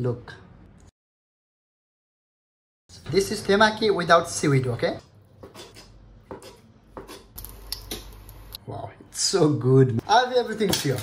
Look. This is temaki without seaweed, okay? Wow, it's so good. I have everything here.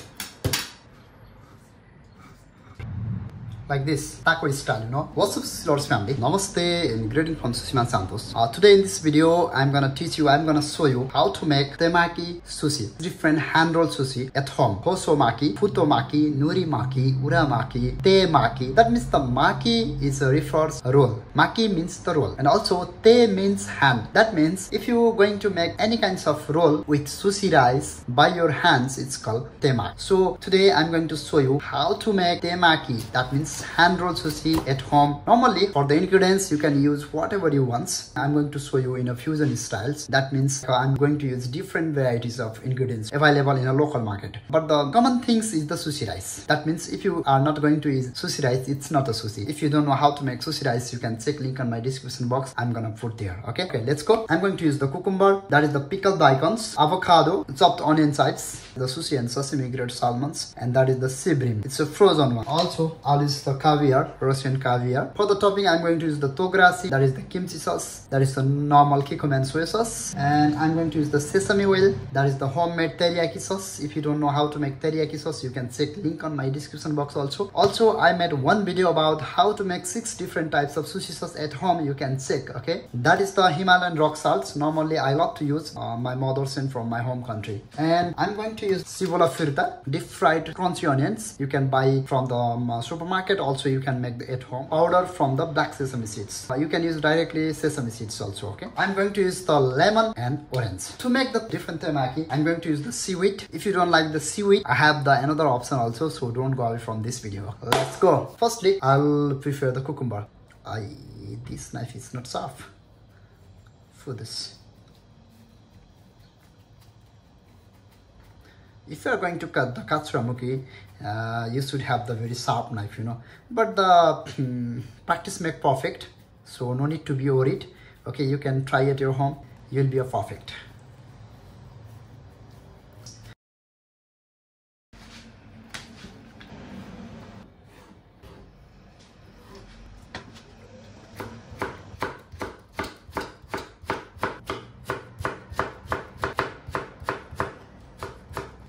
Like this taco style you know. What's up Lord's family? Namaste and greeting from Sushiman Santosh. Uh, today in this video I'm gonna teach you I'm gonna show you how to make temaki sushi. Different hand roll sushi at home. Hosomaki futomaki norimaki uramaki te maki. That means the maki is a refers roll. Maki means the roll. And also te means hand. That means if you're going to make any kinds of roll with sushi rice by your hands it's called temaki. So today I'm going to show you how to make temaki. That means hand roll sushi at home. Normally for the ingredients you can use whatever you want. I'm going to show you in a fusion styles. That means uh, I'm going to use different varieties of ingredients available in a local market. But the common things is the sushi rice. That means if you are not going to use sushi rice, it's not a sushi. If you don't know how to make sushi rice, you can check link on my description box. I'm gonna put there. Okay, okay, let's go. I'm going to use the cucumber. That is the pickled daikons, avocado, chopped onion sides, the sushi and sesame grade salmons, and that is the sea bream. It's a frozen one. Also, I'll the caviar, Russian caviar. For the topping, I'm going to use the togarashi, that is the kimchi sauce, that is the normal Kikkoman soy sauce. And I'm going to use the sesame oil, that is the homemade teriyaki sauce. If you don't know how to make teriyaki sauce, you can check link on my description box also. Also, I made one video about how to make six different types of sushi sauce at home. You can check, okay? That is the Himalayan rock salts. Normally, I love to use uh, my mother sent from my home country. And I'm going to use cebola frita, deep fried crunchy onions. You can buy from the um, supermarket also you can make the at home powder from the black sesame seeds. Uh, you can use directly sesame seeds also okay? I'm going to use the lemon and orange. To make the different temaki i'm going to use the seaweed. If you don't like the seaweed i have the another option also so don't go away from this video. Let's go. Firstly i'll prefer the cucumber. I this knife is not soft for this if you are going to cut the katsuramuki uh, you should have the very sharp knife you know. But the um, practice make perfect so no need to be worried. Okay you can try at your home. You'll be a perfect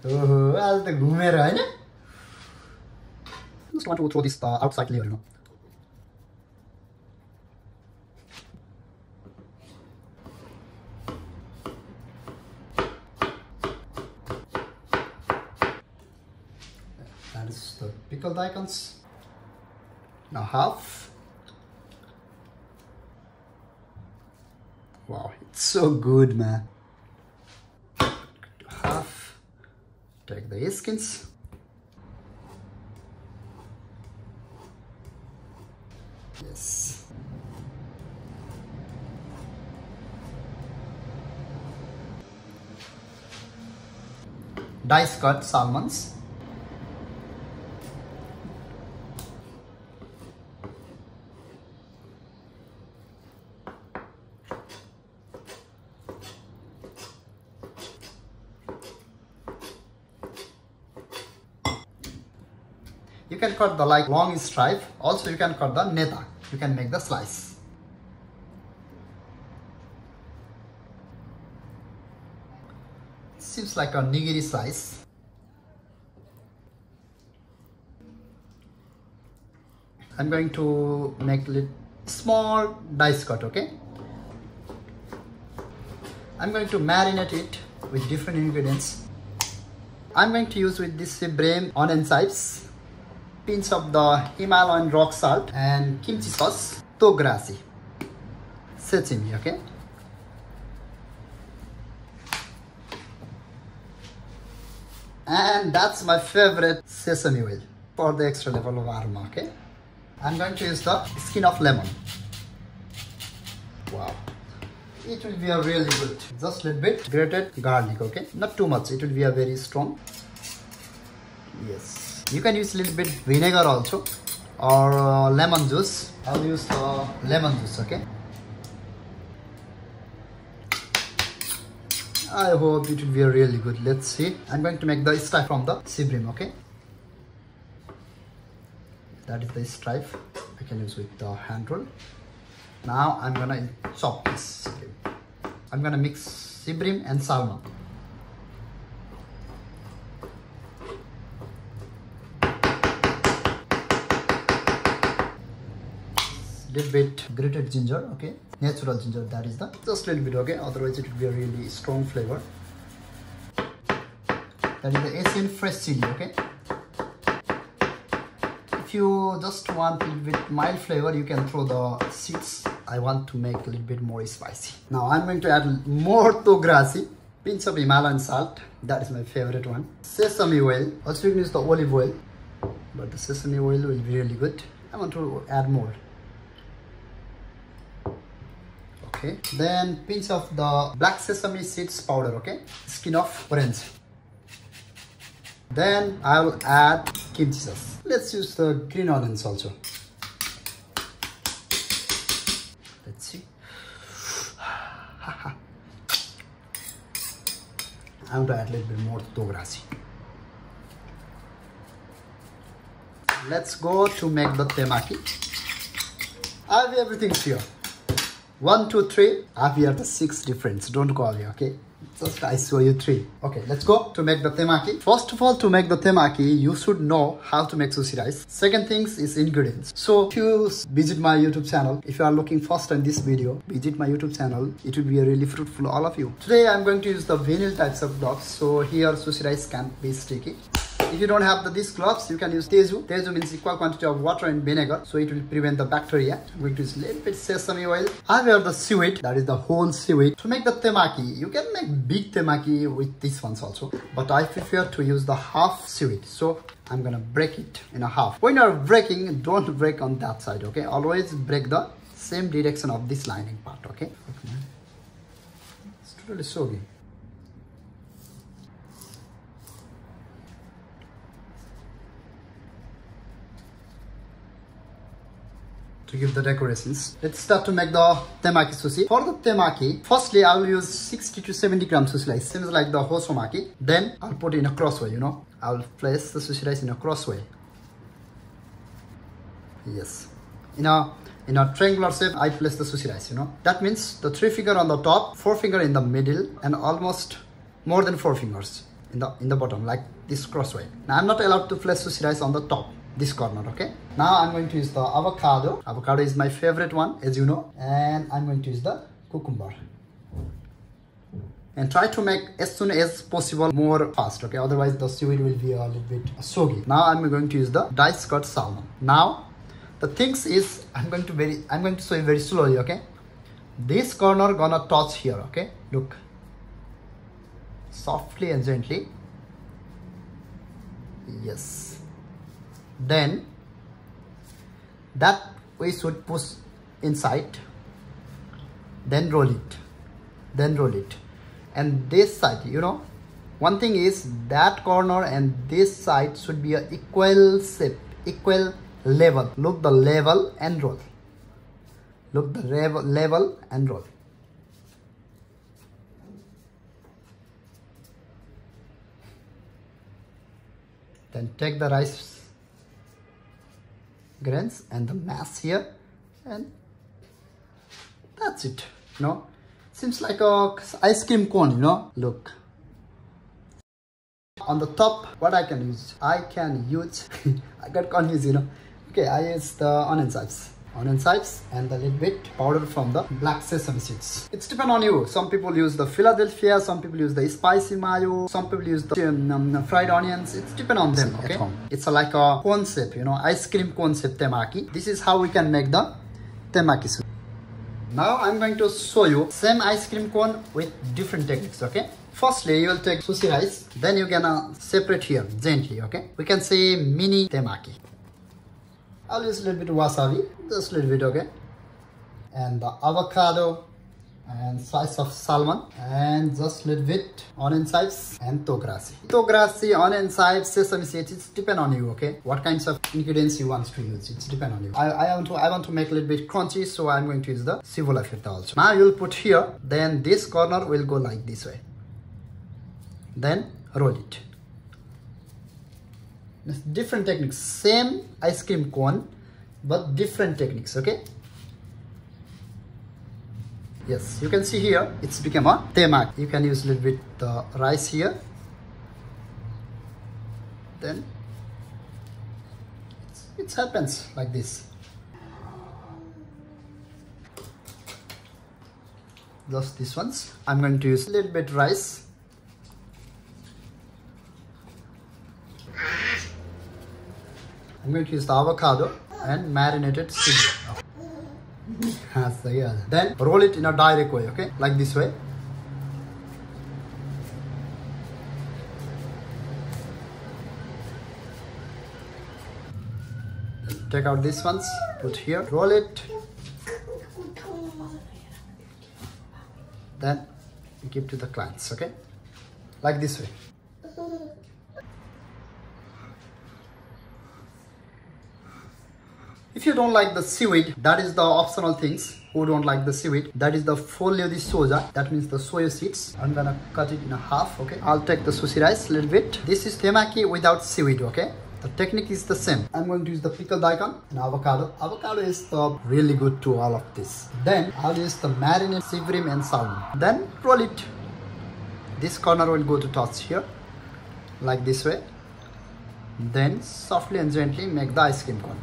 ओहो आज त घुमेर होइन just want to throw this uh, outside layer, you know. That is the pickled daikons. Now half. Wow, it's so good, man. Take the skins yes. Dice cut salmons You can cut the like long stripe. Also you can cut the neta. You can make the slice. Seems like a nigiri slice. I'm going to make a small dice cut, okay? I'm going to marinate it with different ingredients. I'm going to use with this uh, brain onion chips pinch of the Himalayan rock salt and kimchi sauce, togarashi, sesame, okay? And that's my favorite sesame oil for the extra level of aroma, okay? I'm going to use the skin of lemon. Wow. It will be a really good, just a little bit grated garlic, okay? Not too much, it will be a very strong. Yes you can use a little bit vinegar also or uh, lemon juice. I'll use the lemon juice okay? I hope it will be really good. Let's see. I'm going to make the stripe from the sea bream okay? That is the stripe I can use with the hand roll. Now I'm gonna chop this I'm gonna mix sea bream and salmon little bit grated ginger okay? Natural ginger that is the just little bit okay? Otherwise it will be a really strong flavor. That is the Asian fresh chili okay? If you just want a little bit mild flavor you can throw the seeds. I want to make a little bit more spicy. Now I'm going to add more togarashi pinch of Himalayan salt. That is my favorite one. Sesame oil. Also you can use the olive oil but the sesame oil will be really good. I want to add more okay then pinch of the black sesame seeds powder okay skin of orange then I will add kimchi sauce. Let's use the green onions also. Let's see. I'm going to add a little bit more togarashi. Let's go to make the temaki. I have everything here. One, two, three. Ah, Have here the six difference. Don't call me, okay? just I show you three. Okay, let's go to make the temaki. First of all, to make the temaki, you should know how to make sushi rice. Second things is ingredients. So if you visit my YouTube channel, if you are looking first on this video, visit my YouTube channel. It will be really fruitful all of you. Today I'm going to use the vinyl types of gloves. So here sushi rice can't be sticky. If you don't have the, these gloves, you can use Tezu. Tezu means equal quantity of water and vinegar, so it will prevent the bacteria. I'm going to use little bit sesame oil. I have the seaweed, that is the whole seaweed. To make the temaki, you can make big temaki with these ones also, but I prefer to use the half seaweed. So I'm gonna break it in a half. When you're breaking, don't break on that side, okay? Always break the same direction of this lining part, okay? okay. It's totally soggy. To give the decorations. Let's start to make the temaki sushi. For the temaki, firstly I will use 60 to 70 gram sushi rice, seems like the hosomaki. Then I'll put it in a crossway, you know. I'll place the sushi rice in a crossway. Yes. In a in a triangular shape, I place the sushi rice, you know. That means the three finger on the top, four finger in the middle, and almost more than four fingers in the in the bottom, like this crossway. Now I'm not allowed to place sushi rice on the top this corner okay? Now i'm going to use the avocado. Avocado is my favorite one as you know. And i'm going to use the cucumber. And try to make as soon as possible more fast okay? Otherwise the seaweed will be a little bit soggy. Now i'm going to use the diced cut salmon. Now the things is i'm going to very i'm going to show very slowly okay? This corner gonna touch here okay? Look. Softly and gently. Yes then that we should push inside then roll it then roll it. And this side you know one thing is that corner and this side should be a equal shape equal level. Look the level and roll. Look the level and roll. Then take the rice grains and the mass here and that's it you know. Seems like a ice cream cone you know. Look. On the top what i can use i can use i got confused you know. Okay i use the onion chips onion chips and a little bit powder from the black sesame seeds. It's depend on you. Some people use the Philadelphia, some people use the spicy mayo, some people use the um, um fried onions. It's depend on them, okay? It's a, like a concept, you know, ice cream concept temaki. This is how we can make the temaki soup. Now I'm going to show you same ice cream cone with different techniques, okay? Firstly, you will take sushi rice, then you're gonna separate here gently, okay? We can say mini temaki. I'll use a little bit of wasabi, just a little bit, okay? And the avocado and slice of salmon and just a little bit onion chips and togarashi. Togarashi, onion chips, sesame seeds, it's depend on you, okay? What kinds of ingredients you want to use, it's depend on you. I, I want to I want to make a little bit crunchy, so I'm going to use the cebola feta also. Now you'll put here, then this corner will go like this way. Then roll it. Different techniques. Same ice cream cone, but different techniques, okay? Yes, you can see here, it's become a temak. You can use a little bit the rice here. Then it happens like this. Just these ones. I'm going to use a little bit rice. I'm going to use the avocado and marinated seaweed. then roll it in a direct way, okay? Like this way. Take out these ones, put here, roll it. Then give to the clients, okay? Like this way. If you don't like the seaweed, that is the optional things. Who don't like the seaweed, that is the folio di soja. That means the soya seeds. I'm gonna cut it in half, okay? I'll take the sushi rice a little bit. This is temaki without seaweed, okay? The technique is the same. I'm going to use the pickled daikon and avocado. Avocado is the really good to all of this. Then I'll use the marinade bream and salmon. Then roll it. This corner will go to touch here, like this way. Then softly and gently make the ice cream cone.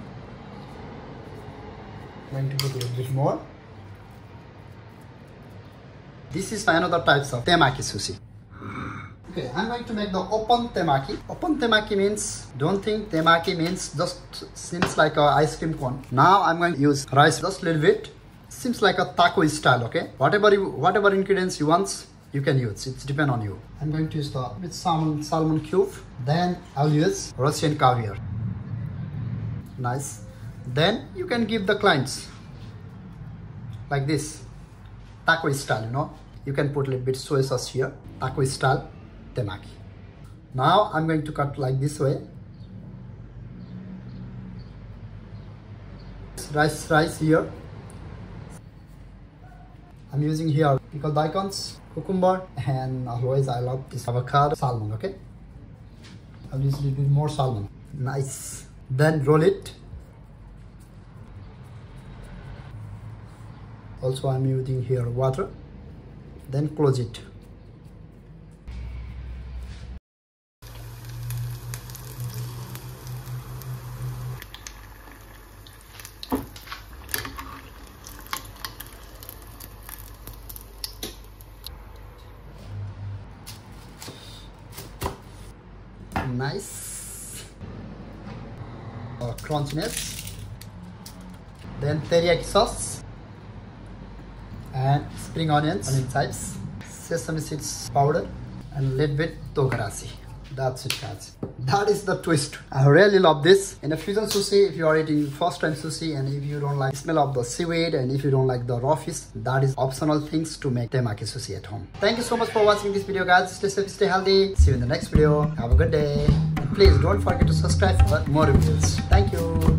Going to put a little bit more. This is another types of temaki sushi. Okay, I'm going to make the open temaki. Open temaki means, don't think temaki means just seems like a ice cream cone. Now I'm going to use rice just a little bit. Seems like a taco style, okay? Whatever you, whatever ingredients you want, you can use. It's depend on you. I'm going to use the with salmon, salmon cube. Then I'll use Russian caviar. Nice. Then you can give the clients like this, taco style, you know. You can put a little bit soy sauce here, taco style temaki. Now I'm going to cut like this way. Rice, rice here. I'm using here pickled daikons, cucumber, and always I love this avocado, salmon, okay? I'll use a little bit more salmon. Nice. Then roll it. Also I'm using here water. Then close it. nice uh, crunchiness then teriyaki sauce and spring onions onion chips sesame seeds powder and a little bit togarashi. That's it guys. That is the twist. I really love this. In a fusion sushi if you are eating first time sushi and if you don't like smell of the seaweed and if you don't like the raw fish that is optional things to make temaki sushi at home. Thank you so much for watching this video guys. Stay safe stay healthy. See you in the next video. Have a good day. And please don't forget to subscribe for more reviews thank you